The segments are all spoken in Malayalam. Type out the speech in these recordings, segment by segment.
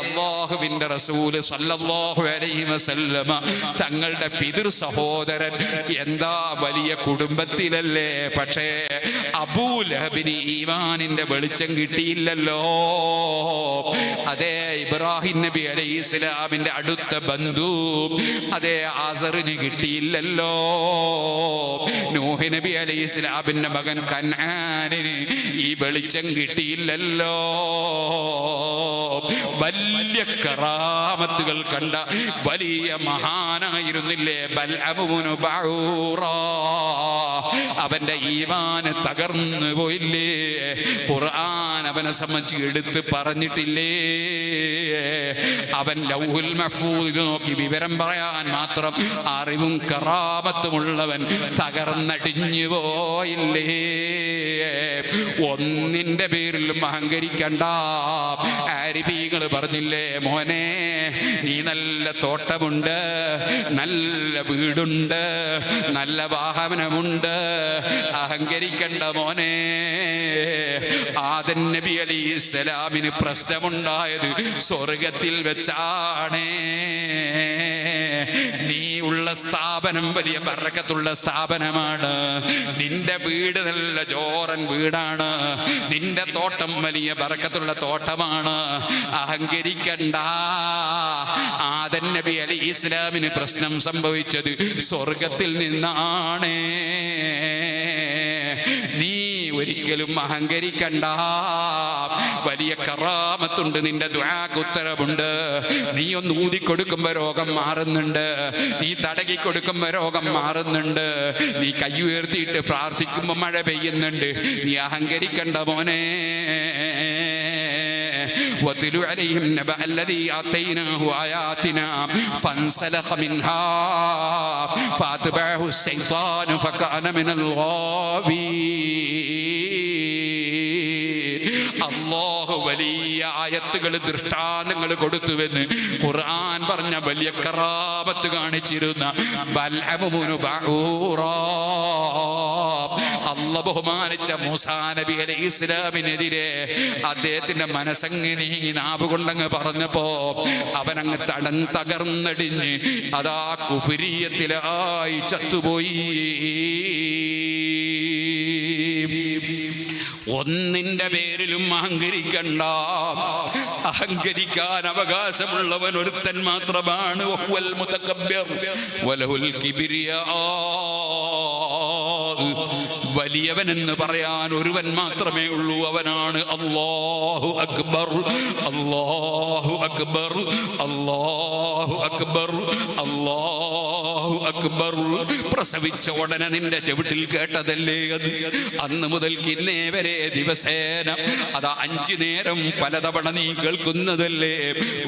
അള്ളാഹുവിന്റെ റസൂൽ സല്ലല്ലാഹു അലൈഹി വസല്ലമ തങ്ങളുടെ പിതൃ സഹോദരൻ എന്താ വലിയ കുടുംബത്തിലല്ലേ? പക്ഷേ അബൂലഹബിന് ഈമാനിന്റെ വെളിച്ചം കിട്ടിയില്ലല്ലോ. അതെ ഇബ്രാഹിം നബി അലൈഹി ഇസ്ലാമിന്റെ അടുത്ത ബന്ധു അതെ ആസറിന് കിട്ടിയില്ലല്ലോ. നൂഹ് നബി അലൈഹി ഇസ്ലാമിന്റെ മകൻ കൻആനിന് ഈ വെളിച്ചം കിട്ടിയില്ലല്ലോ. വലിയ കറാമത്തുകൾ കണ്ട വലിയ മഹാനായിരുന്നില്ലേ? അവന്റെ ഈമാന് തകർന്നു പോയില്ലേ? ഖുർആൻ അവനെ സംബന്ധിച്ച് എടുത്ത് പറഞ്ഞിട്ടില്ലേ? അവൻ ലൗഹുൽ മഹ്ഫൂദ് നോക്കി വിവരം പറയാൻ മാത്രം അറിവും കറാമത്തുമുള്ളവൻ തകർന്നടിഞ്ഞു പോയില്ലേ? ഒന്നിന്റെ പേരിലും അഹങ്കരിക്കണ്ട. ആരിഫീകൾ പറഞ്ഞില്ലേ മോനെ? നീ നല്ല തോട്ടമുണ്ട് നല്ല വീടുണ്ട് നല്ല വാഹനമുണ്ട്. അഹങ്കരിക്കണ്ട മോനെ. ആദൻ നബി അലി ഇസ്ലാമിന് പ്രശ്നമുണ്ടായത് സ്വർഗത്തിൽ വെച്ചാണേ. നീ ഉള്ള സ്ഥാപനം വലിയ ബറക്കത്തുള്ള സ്ഥാപനമാണ്. നിന്റെ വീട് നല്ല ജോറൻ വീടാണ്. നിന്റെ തോട്ടം വലിയ ബറക്കത്തുള്ള തോട്ടമാണ്. അഹങ്കരിക്കണ്ട. ആദൻ നബി അലി ഇസ്ലാമിന് പ്രശ്നം സംഭവിച്ചത് സ്വർഗത്തിൽ നിന്നാണ്. നീ ഒരിക്കലും അഹങ്കരിക്കണ്ട. വലിയ കറാമത്തുണ്ട് നിന്റെ ദ്വാക്ക് ഉത്തരവുണ്ട് നീ ഒന്ന് ഊതിക്കൊടുക്കുമ്പോ രോഗം മാറുന്നുണ്ട് നീ തടകി കൊടുക്കുമ്പോ രോഗം മാറുന്നുണ്ട് നീ കൈ ഉയർത്തിയിട്ട് പ്രാർത്ഥിക്കുമ്പോ മഴ പെയ്യുന്നുണ്ട് നീ അഹങ്കരിക്കണ്ട മോനെ واتل عليهم نبأ الذي آتيناه آياتنا فانسلخ منها فأتبعه الشيطان فكان من الغاوين അള്ളാഹു വലിയ ആയത്തുകൾ ദൃഷ്ടാന്തങ്ങൾ കൊടുത്തുവെന്ന് ഖുർആൻ പറഞ്ഞ വലിയ കറാപത്ത് കാണിച്ചിരുന്ന. അല്ല ബഹുമാനിച്ച മൂസാ നബി അലൈഹി ഇസ്ലാമിനെതിരെ അദ്ദേഹത്തിന്റെ മനസ്സങ്ങനെ നാവ് കൊണ്ടങ്ങ് പറഞ്ഞപ്പോ അവനങ്ങ് തടൻ തകർന്നടിഞ്ഞ് അതാ കുഫിരിയത്തിലായി ചത്തുപോയി ഒന്നിന്റെ പേരിലും അഹങ്കരിക്കണ്ട. അഹങ്കരിക്കാൻ അവകാശമുള്ളവൻ ഒരുത്തൻ മാത്രമാണ്. വലിയവൻ എന്ന് പറയാൻ ഒരുവൻ മാത്രമേ ഉള്ളൂ. അവനാണ് അള്ളാഹു അക്ബർ. അള്ളാഹു അക്ബർ. അള്ളാഹു അക്ബർ. അല്ലാഹു അക്ബർ പ്രസവിച്ച ഉടനെ നിന്റെ ചെവിട്ടിൽ കേട്ടതല്ലേ അത്? അന്ന് മുതൽക്ക് ഇന്നേ വരെ ദിവസേന അതാ അഞ്ചു നേരം പലതവണ നീ കേൾക്കുന്നതല്ലേ?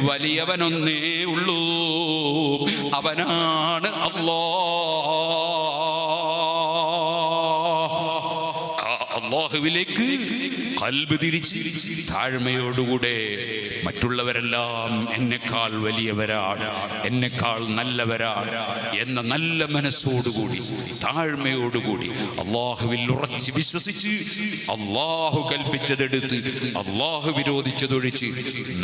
വലിയവനൊന്നേ ഉള്ളൂ. അവനാണ് അല്ലാ അള്ളാഹുവിലേക്ക് കൽബ് തിരിച്ച് താഴ്മയോടുകൂടെ മറ്റുള്ളവരെല്ലാം എന്നെക്കാൾ വലിയവരാണ് എന്നെക്കാൾ നല്ലവരാണ് എന്ന നല്ല മനസ്സോടുകൂടി താഴ്മയോടുകൂടി അള്ളാഹുവിൽ ഉറച്ച് വിശ്വസിച്ച് അള്ളാഹു കൽപ്പിച്ചതെടുത്ത് അള്ളാഹു വിരോധിച്ചതൊഴിച്ച്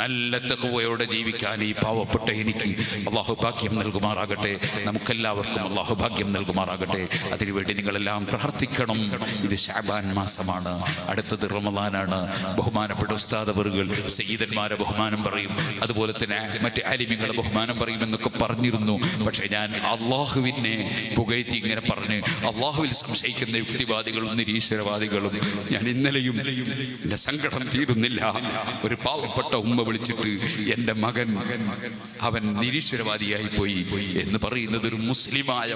നല്ല തെഹുവയോടെ ജീവിക്കാൻ ഈ പാവപ്പെട്ട എനിക്ക് അള്ളാഹു ഭാഗ്യം നൽകുമാറാകട്ടെ. നമുക്കെല്ലാവർക്കും അള്ളാഹു ഭാഗ്യം നൽകുമാറാകട്ടെ. അതിനുവേണ്ടി നിങ്ങളെല്ലാം പ്രാർത്ഥിക്കണം. ഇത് ഷാബാൻ മാസമാണ്. അടുത്തത് റമദാനാണ്. ബഹുമാനപ്പെട്ട ഉസ്താദവറുകൾ സയ്യിദന്മാരെ ബഹുമാനം പറയും. അതുപോലെ തന്നെ മറ്റ് അലിമികളെ ബഹുമാനം പറയും എന്നൊക്കെ പറഞ്ഞിരുന്നു. പക്ഷേ ഞാൻ അള്ളാഹുവിനെ പുകഴ്ത്തി ഇങ്ങനെ പറഞ്ഞ് അള്ളാഹുവിൽ സംശയിക്കുന്ന യുക്തിവാദികളും നിരീശ്വരവാദികളും ഞാൻ ഇന്നലെയും എന്റെ സങ്കടം തീരുന്നില്ല. ഒരു പാവപ്പെട്ട ഉമ്മ വിളിച്ചിട്ട് എന്റെ മകൻ അവൻ നിരീശ്വരവാദിയായി പോയി എന്ന് പറയുന്നത് ഒരു മുസ്ലിമായ